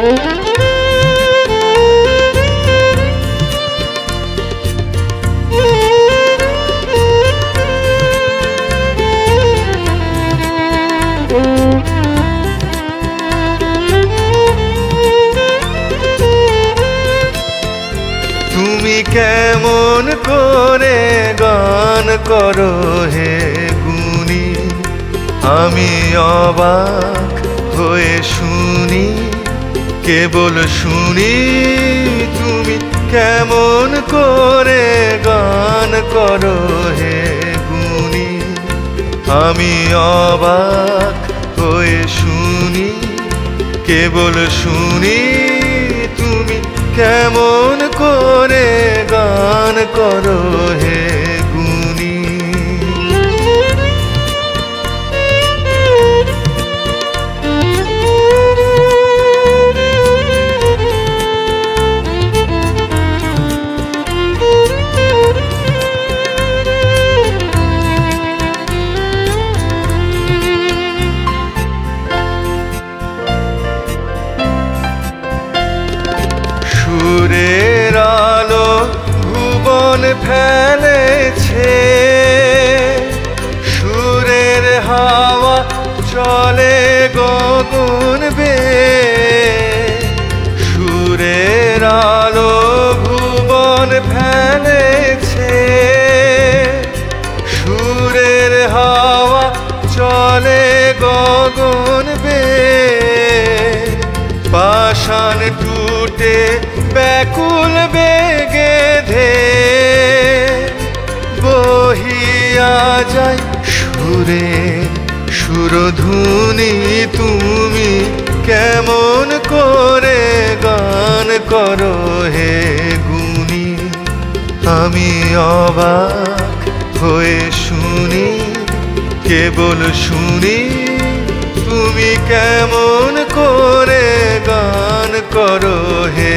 তুমি কেমন করে গান করো হে গুণী? আমি অবাক হয়ে শুনি কেবল শুনি তুমি কেমন করে গান করো হে গুণী। আমি অবাক হয়ে শুনি, কেবল শুনি তুমি কেমন করে গান করো হে কেবল শুনি তুমি কেমন করে গান করো হে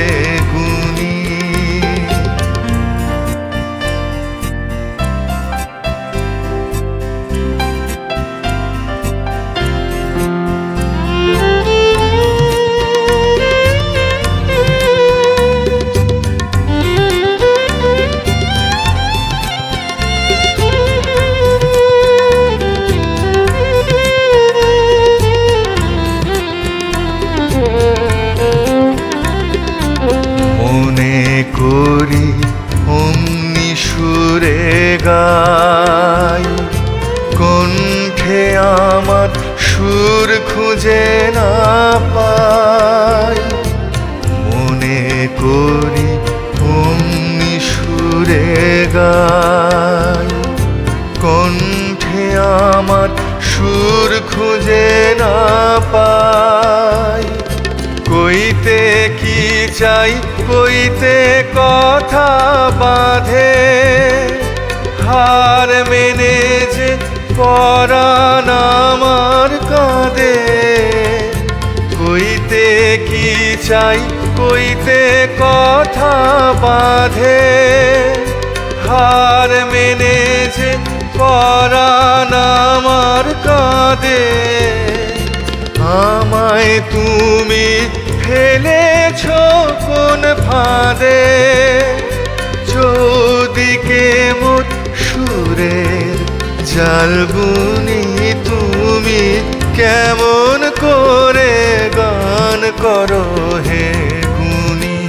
চাই কইতে কথা বাঁধে। হার মেনে যে পরাণ আমার কাঁদে কইতে কি চাই ফাঁদে চৌদিকে মোট সুরের জালবুনি তুমি কেমন করে গান করো হে গুণী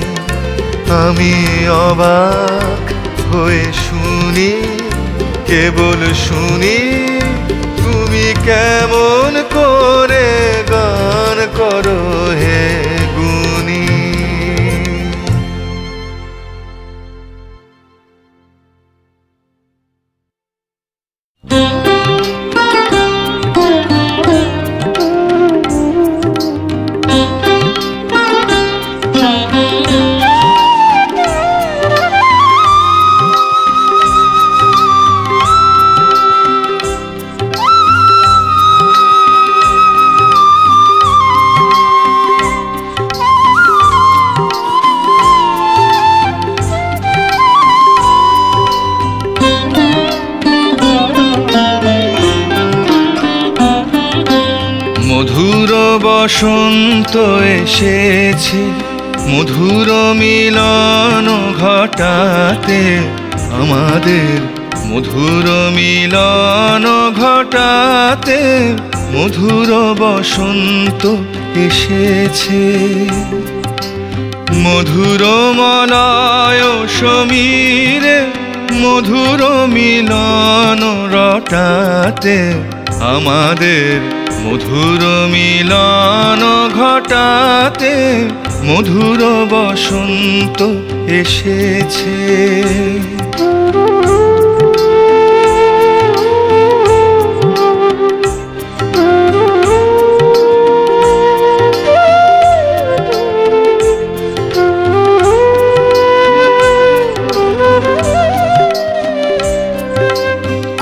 আমি অবাক হয়ে শুনি, কেবল শুনি, তুমি কেমন করে গান করো হে বসন্ত এসেছি। মধুর মিলন ঘটাতে, আমাদের মধুর মিলন ঘটাতে, মধুর বসন্ত এসেছে। মধুর মলয় সমীরে, মধুর মিলন রটাতে, আমাদের মধুর মিলন ঘটাতে মধুর বসন্ত এসেছে।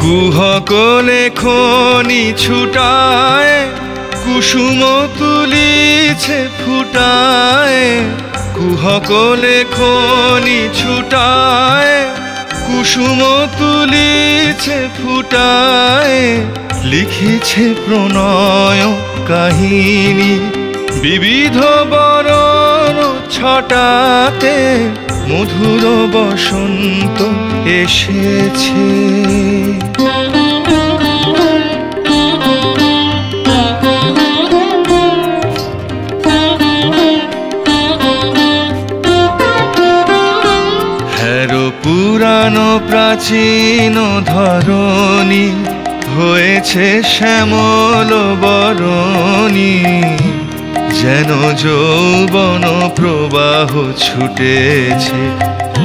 কুহকলে খনি ছুটায় ফুটায় কুহকলে খনি ছুটায়, কুসুম তুলিছে ফুটায়, লিখেছে প্রণয় কাহিনী। বিবিধ বরণ ছটাতে মধুর বসন্ত এসেছে। প্রাচীন ধরণী হয়েছে শ্যামল বরণী। যেন যৌবন প্রবাহ ছুটেছে,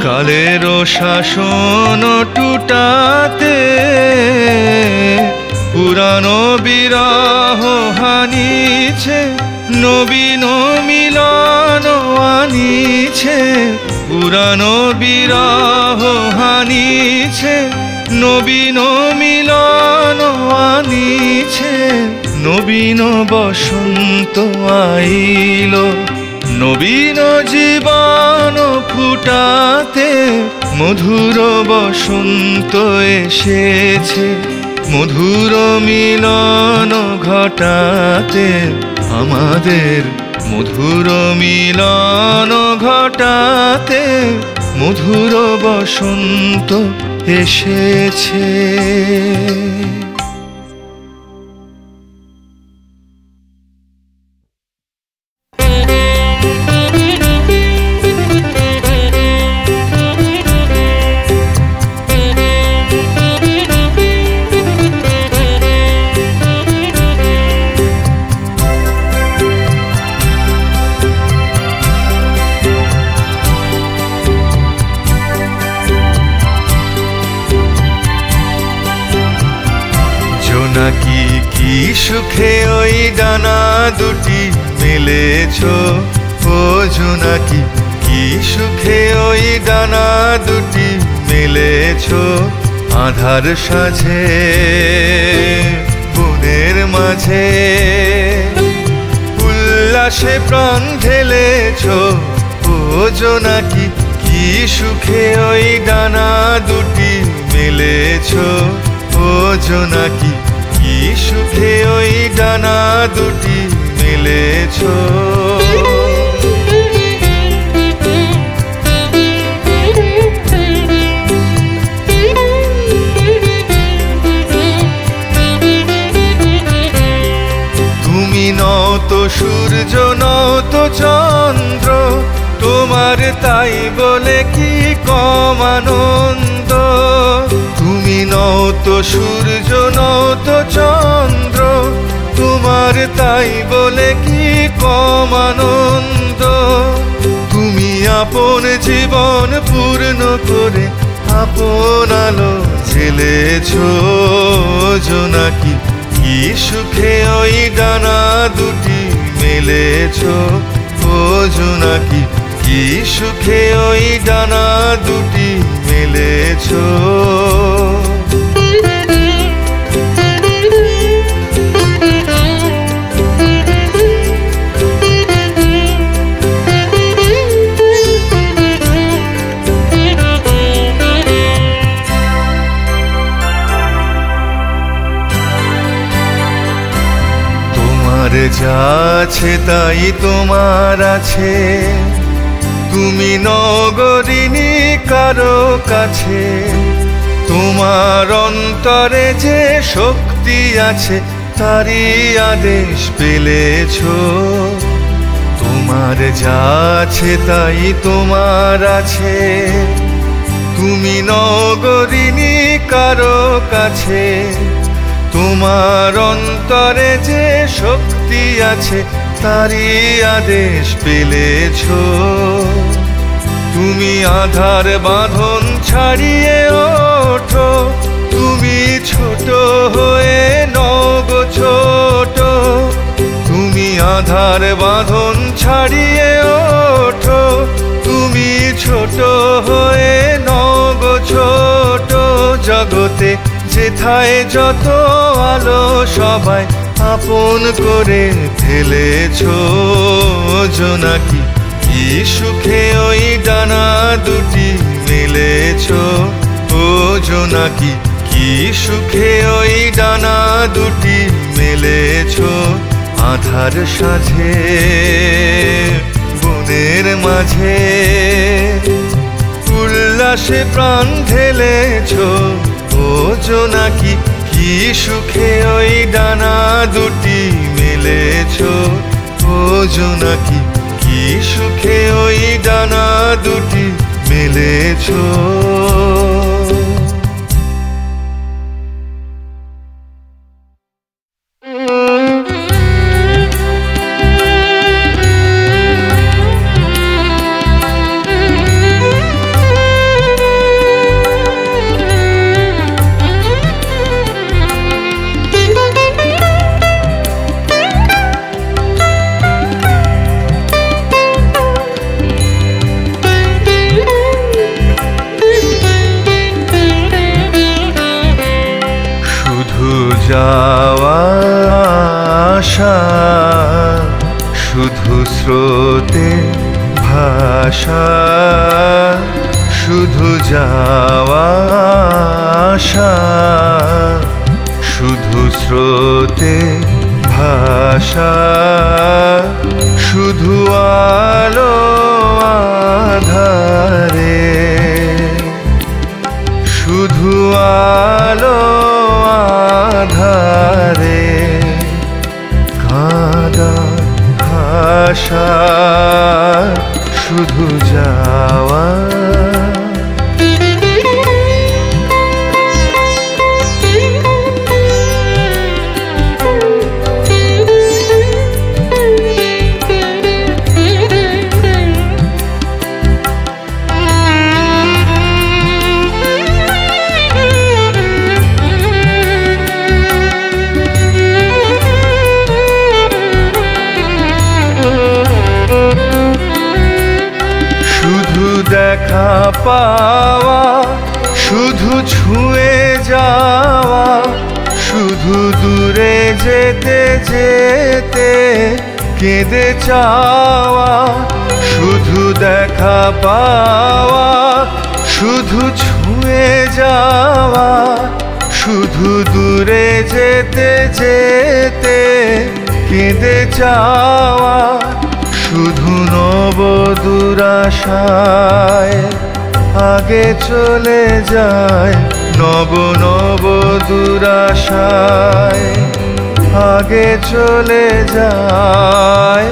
কালের শাসন টুটাতে। পুরানো বিরাহ হানিছে, নবীন মিলন আনিছে। পুরানো বিরাহ হানিছে, নবীন মিলন আনিছে, নবীন বসন্ত আইল, নবীন জীবন ফুটাতে মধুর বসন্ত এসেছে, মধুর মিলন ঘটাতে আমাদের মধুর মিলন ঘটাতে মধুর বসন্ত এসেছে। সুখে ওই ডানা দুটি মেলেছ ও জোনাকি কি সুখে ওই ডানা দুটি মেলেছ, আধার সাঝে, বনের মাঝে। উল্লাসে প্রাণ ঢেলেছ ও জোনাকি কি সুখে ওই ডানা দুটি মেলেছ ও জোনাকি সুখে ওই ডানা দুটি মেলেছ। তুমি নত সূর্য নত চন্দ্র, তোমার তাই বলে কি কম আনন্দ? তুমি নত সূর্য নত চন্দ্র তাই বলে কি কম আনন্দ তুমি আপন জীবন পূর্ণ করে আপন আলো ঝেলেছ জোনাকি কি সুখে ওই ডানা দুটি মেলেছ? ও জোনাকি কি সুখে ওই ডানা দুটি মেলেছ? যা আছে, তাই তোমার আছে। তুমি নগরিনী কারও কাছে। তোমার অন্তরে যে শক্তি আছে, তারই আদেশ পেলেছ। তোমার যা আছে, তাই তোমার আছে। তুমি নগরিনী কারও কাছে। তোমার অন্তরে যে শক্তি আছে, তারই আদেশ পেলেছ। তুমি আধার বাঁধন ছাড়িয়ে ওঠো, তুমি ছোট হয়ে নগ ছোট। তুমি আধার বাঁধন ছাড়িয়ে ওঠো, তুমি ছোট হয়ে নগ ছোট। জগতে যেথায় যত আলো সবাই আপন করে ফেলেছ জোনাকি কি সুখে ওই ডানা দুটি মেলেছ, ও জোনাকি কি সুখে ওই ডানা দুটি মেলেছ, আধার সাঝে, বনের মাঝে। উল্লাসে প্রাণ ঢেলেছ ও নাকি কি সুখে ওই ডানা দুটি মেলেছ? বোঝো নাকি কি সুখে ওই ডানা দুটি মেলেছ? শুধু আলো আধারে কাদা ভাষা শুধু যাওয়া পাওয়া, শুধু ছুঁয়ে যাওয়া, শুধু দূরে যেতে যেতে কেঁদে চাওয়া, শুধু দেখা পাওয়া, শুধু ছুঁয়ে যাওয়া, শুধু দূরে যেতে যেতে কেঁদে চাওয়া, শুধু নব দুরাশায় আগে চলে যায় নব নব দুরাশায়। আগে চলে যায়,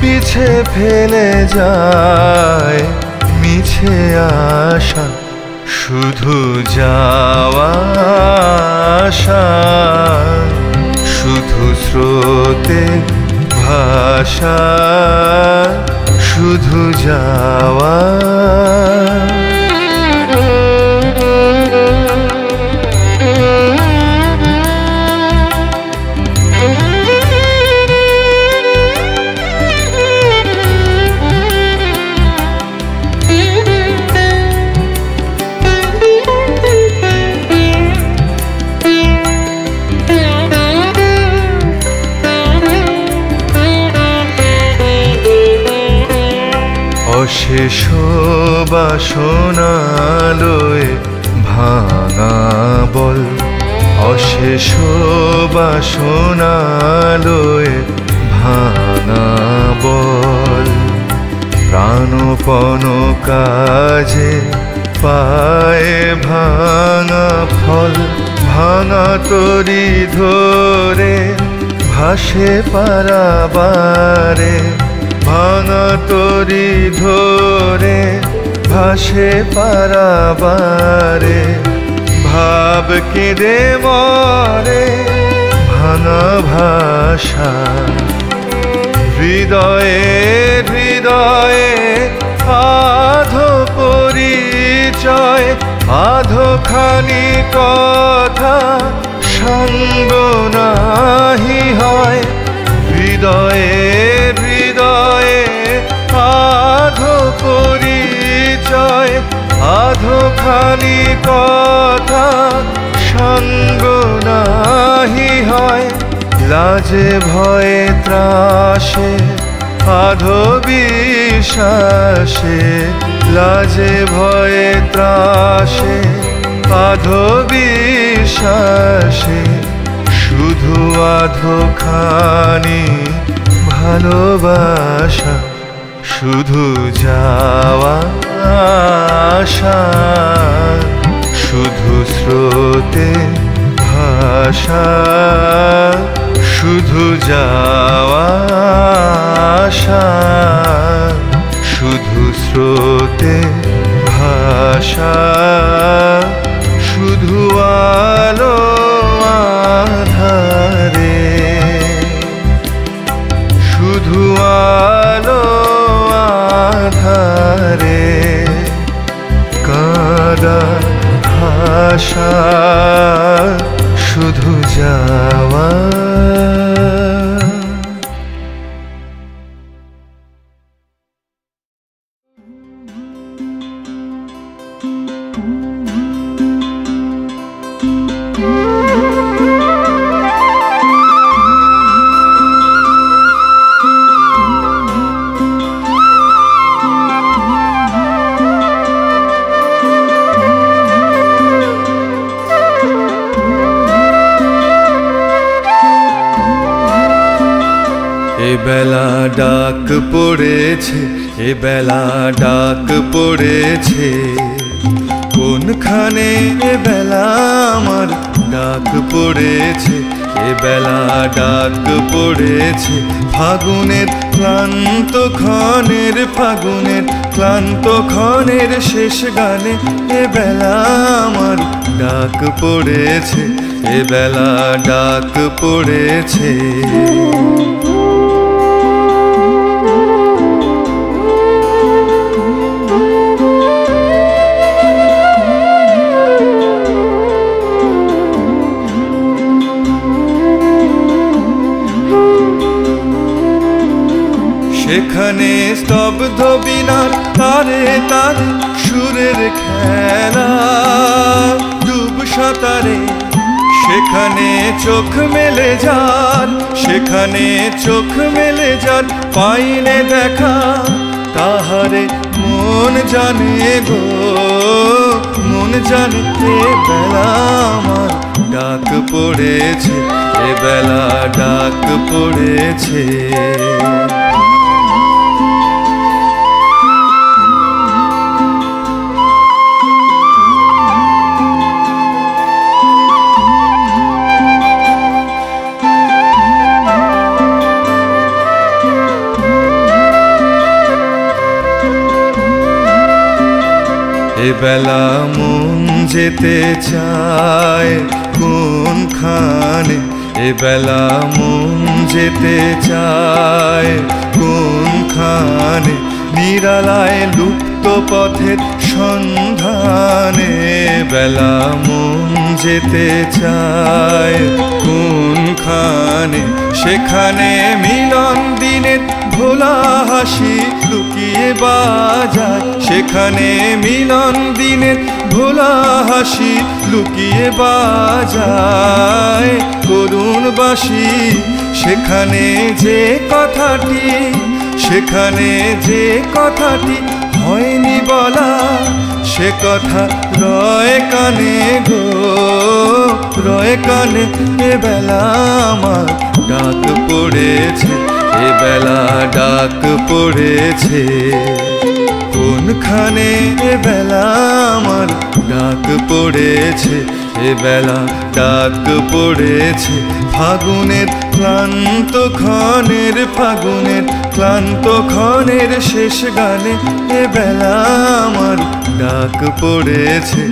পিছে ফেলে যায়, মিছে আশা, শুধু যাওয়া আসা শুধু স্রোতে ভাষা, শুধু যাওয়া অশেষ বাসনালয়ে ভাঙা বল। অশেষ বাসনালয়ে ভাঙা বল। প্রাণপণ কাজে পায়ে ভাঙা ফল। ভাঙা তরি ধরে ভাসে পারাবারে ভাঙা তরি ধরে ভাসে পারাবারে, ভাব কেঁদে মরে ভাঙা ভাষা। হৃদয়ে হৃদয়ে আধো পরিচয় আধো খানি কথা সঙ্গ নাহি হয়। হৃদয়ে হৃদয়ে আধো পরিচয় আধো খানি কথা সঙ্গ নাহি হয়। লাজে ভয়ে ত্রাসে, আধো বিশ্বাসে, লাজে ভয়ে ত্রাসে, আধো বিশ্বাসে, শুধু আধো খানি ভালোবাসা, শুধু যাওয়া আশা শুধু স্রোতে ভাষা, শুধু যাওয়া আশা শুধু স্রোতে ভাষা, শুধু আলো আধারে শুধু আলো আধারে কাদা ভাষা শুধু যাওয়া বেলা ডাক পড়েছে, এ বেলা ডাক পড়েছে। কোনখানে এ বেলা আমার ডাক পড়েছে, এ বেলা ডাক পড়েছে। ফাগুনের ক্লান্ত ক্ষণের, ফাগুনের ক্লান্ত ক্ষণের শেষ গানে এ বেলা আমার ডাক পড়েছে, এ বেলা ডাক পড়েছে। সেখানে স্তব্ধ বিনার তারে তারে সুরের খেলা। ডুব সাঁতারে, সেখানে চোখ মেলে যান সেখানে চোখ মেলে যান পাইনে দেখা তাহারে মন জানে গো, মন জানে বেলা আমার ডাক পড়েছে, এ বেলা ডাক পড়েছে। বেলা মন যেতে চায় কোনখানে? এ বেলা মন যেতে চায় কোনখানে? নিরালায় লুপ্ত পথের সন্ধানে বেলা মন যেতে চায় কোন খানে সেখানে মিলন দিনের ভোলা হাসি লুকিয়ে বাজায় সেখানে মিলন দিনের ভোলা হাসি লুকিয়ে বাজায়। করুণ বাসি সেখানে যে কথাটি, সেখানে যে কথাটি হয়নি বলা, সে কথা রয় কানে গো, রয় কানে এ বেলা আমার ডাক পড়েছে এ এ বেলা ডাক পড়েছে। কোনখানে বেলা আমার ডাক পড়েছে এ বেলা ডাক পড়েছে। ফাগুনের ক্লান্ত ক্ষণের, ফাগুনের ক্লান্ত ক্ষণের শেষ গানে এ বেলা আমার ডাক পড়েছে,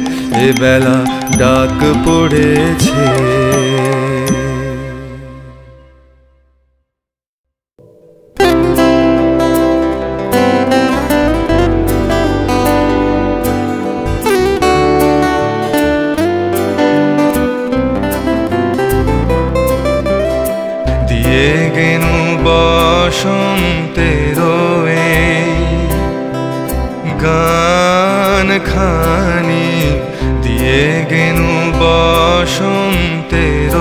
এ বেলা ডাক পড়েছে। দিয়ে গেনু বসন্তের এই গান খানি দিয়ে গেনু বসন্তের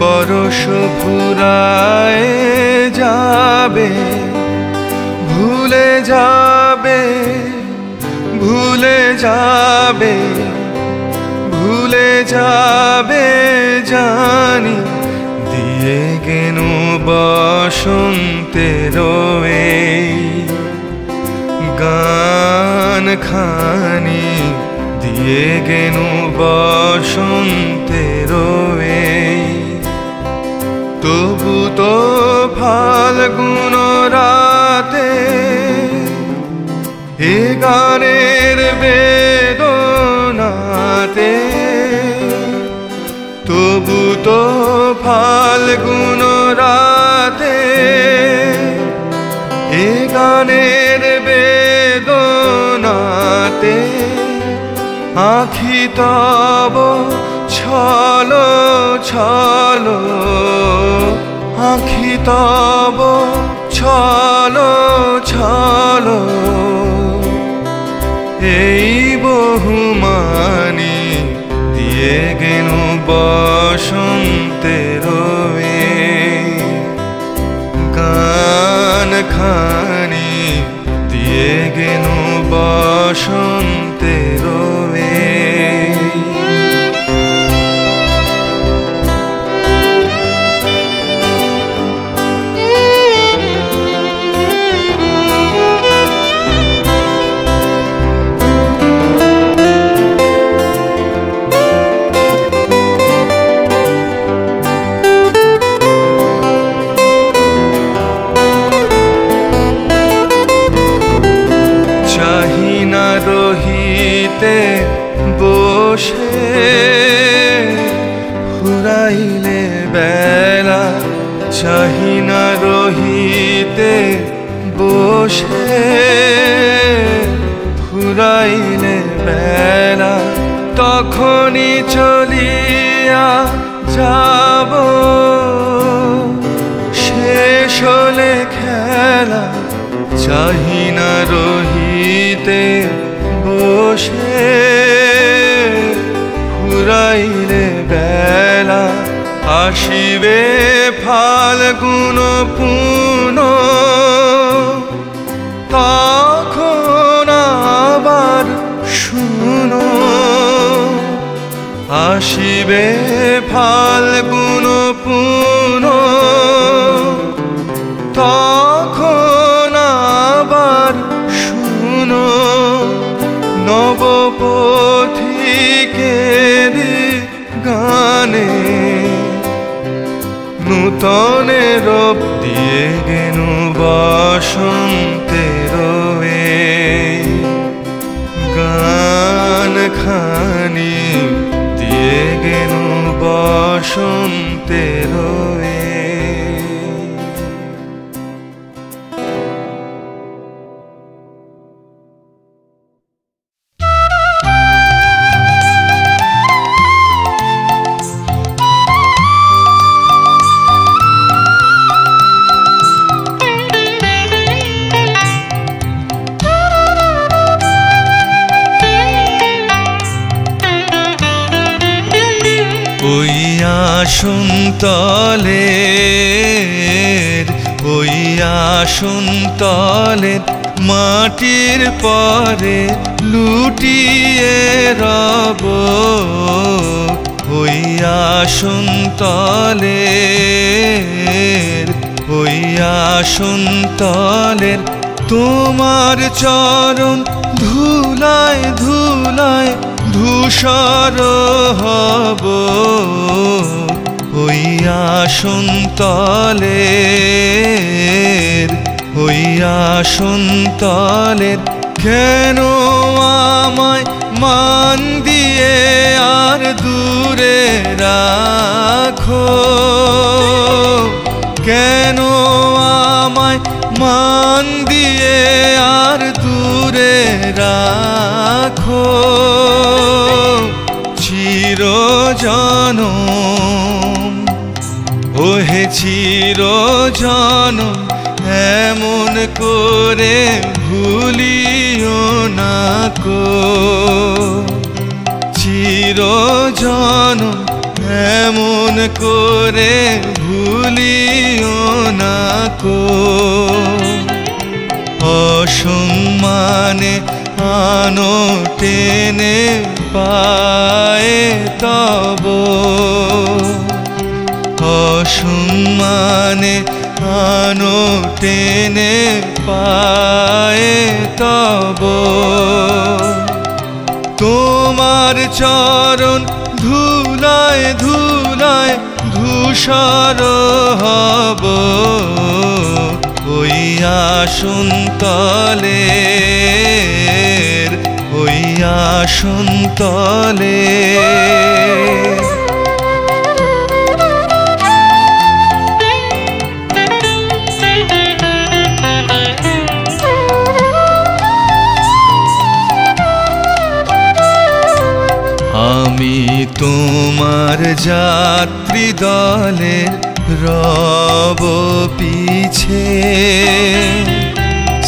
বরস ফুরায় যাবে, ভুলে যাবে ভুলে যাবে ভুলে যাবে জানি, দিয়ে গেনু বসন্তের গান খানি, দিয়ে গেনু বসন্তের তবু তো ফাল্গুন রাতে, এ গানের বেদনাতে তবু তো ফাল্গুন রাতে এ গানের বেদনাতে আখি তব ছলো ছলো। আখি তব ছলো ছলো। এই বহুমানি দিয়ে গেনু বসন্তের গান খানি দিয়ে গেনু বসন্তের বসে ফুরাইলে বেলা, তখনই চলিয়া যাব। শেষ হলে খেলা চাহি না রহিতে বসে। ফুরাইলে বেলা, আসিবে ফাল্গুন পুন আসিবে ফাল্গুন পুন গেনু আসন তলের ওই আসন তলের মাটির পরে লুটিয়ে রব। ওই আসন তলের ওই আসন তোমার চরণ ধুলায় ধুলায় ধূসর হব। হইয়া ওই আসন তলের কেন আমায় মান দিয়ে আর দূরে রাখো? কেন আমায় মান দিয়ে আর দূরে রাখো? ওহে চির জনম এমন করে ভুলিও না কো। চির জনম এমন করে ভুলিও না কো। অসম্মানে আনো টেনে পায়ে তব। অসম্মানে আনো টেনে পায়ে তব। তোমার চরণ ধুলায় ধুলায় ধূসর হব। ওই আসন তলের, ওই আসন তলের। তোমার যাত্রী দলের রব পিছে।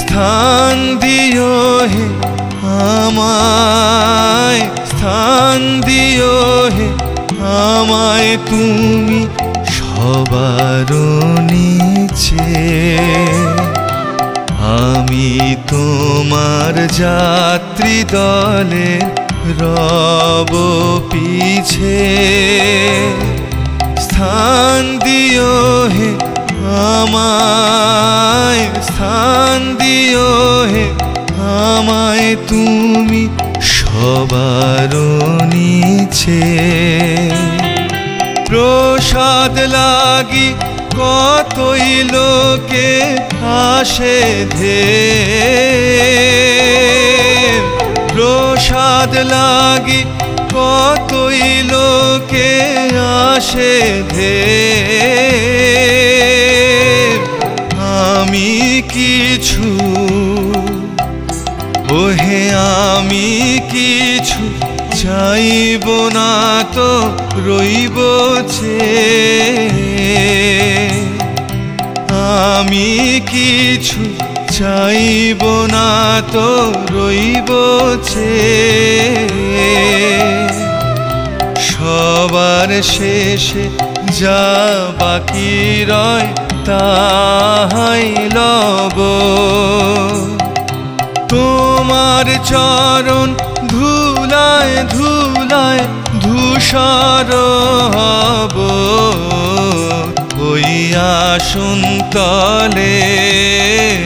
স্থান দিও হে আমায়, স্থান দিও হে আমায়, তুমি সবার নিচে। আমি তোমার যাত্রী দলের রব পিছে স্থান দিও হে আমায়, স্থান দিও হে আমায়, তুমি সবার নিচে। প্রসাদ লাগি কতই লোকে আসে ধে। প্রসাদ লাগি, কতই লোকে আসে ধে আমি কিছু, ওহে আমি কিছু, চাইব না তো রইব আমি কিছু চাইব না তো রইব সবার শেষে যা বাকি রয় তাহাই লব। তোমার চরণ ধুলায় ধুলায় ধূসর হব। ওই আসন তলের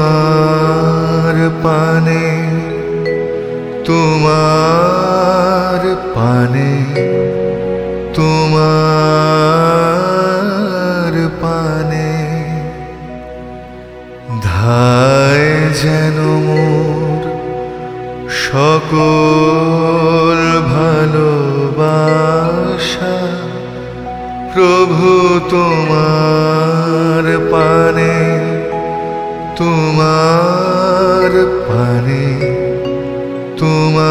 তোমার পানে তোমার পানে তোমার পানে। ধায় যেন মোর সকল ভালোবাসা প্রভু তোমার পানে। তোমার পানে তোমার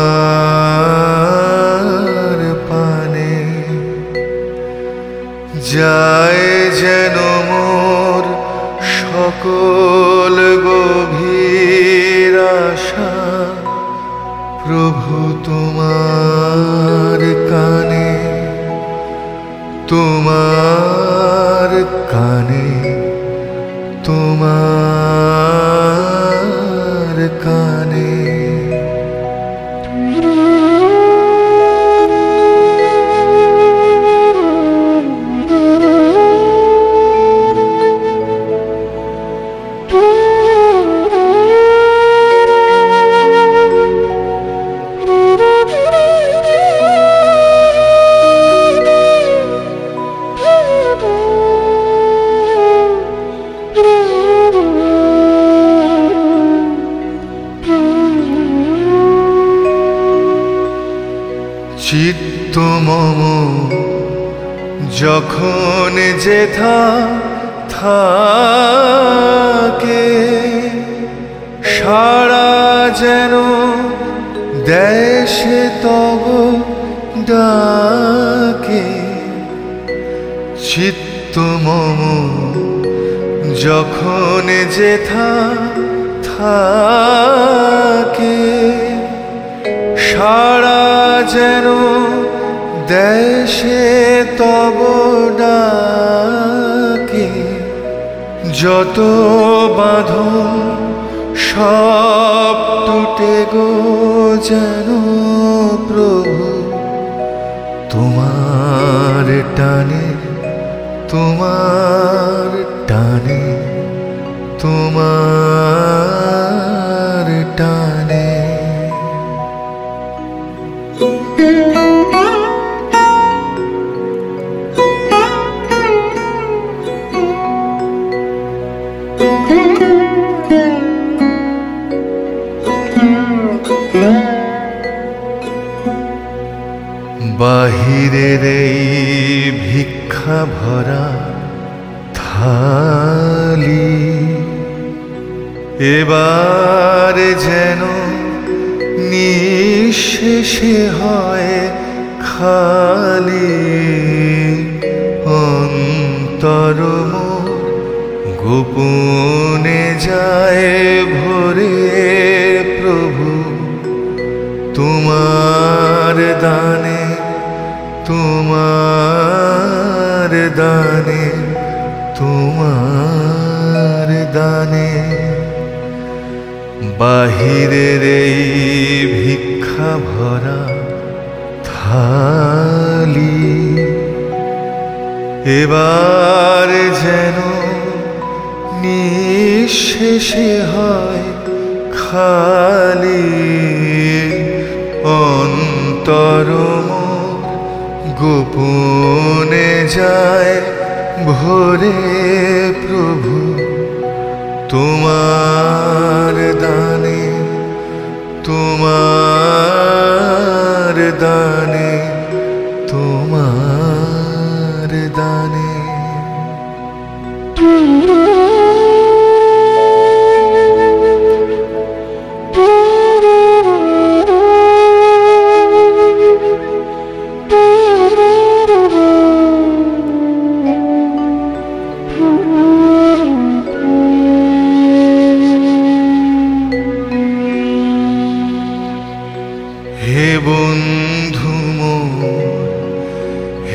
পানে। যায় যেন মোর সকল গভীর আশা, প্রভু তোমার কানে তোমার কানে। তোমার কানে। যেন প্রভু তোমার টানে তোমার টানে তোমার টানে। বাহিরের এই ভিক্ষা ভরা থালি। এবার যেন নিঃশেষে হয় খালি। অন্তর গোপনে যায় ভরে প্রভু। তোমার দানে তোমার দানে তোমার দানে। বাহিরের এই ভিক্ষা ভরা থালি, এবার যেন নিঃশেষে হয় খালি অন্তর মোর গোপনে যায় ভোরে প্রভু তোমার দানে তোমার দানে তোমার দানে।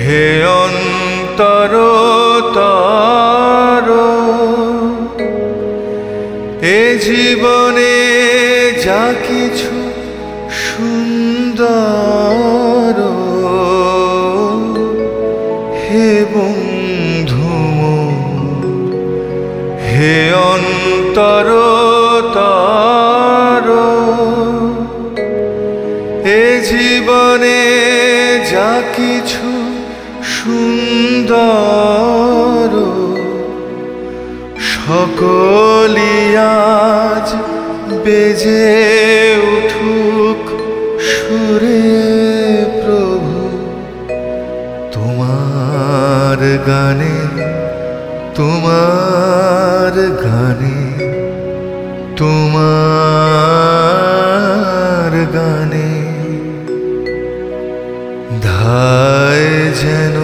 হে অন্তর তর এ জীবনে বেজে উঠুক সুরে প্রভু। তোমার গানে তোমার গানে তোমার গানে ধায় যেন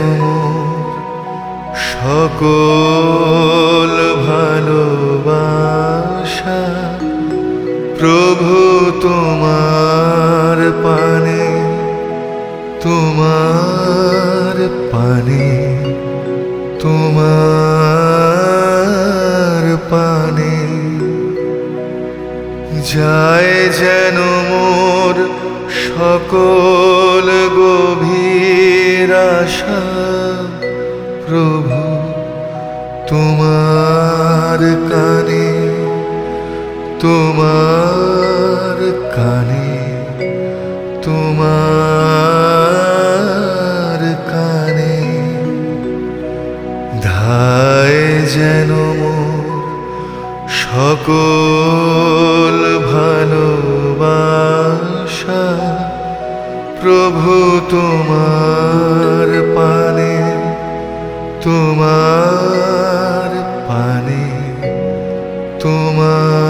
সকল ভালোবাসা। প্রভু তোমার পানে তোমার পানে তোমার পানে। যায় যেন মোর সকল গভীর আশা, প্রভু তোমার কানে। তোমার কানে তোমার কানে ধায় যেন সকল ভালোবাসা। প্রভু তোমার পানে তোমার পানে তোমার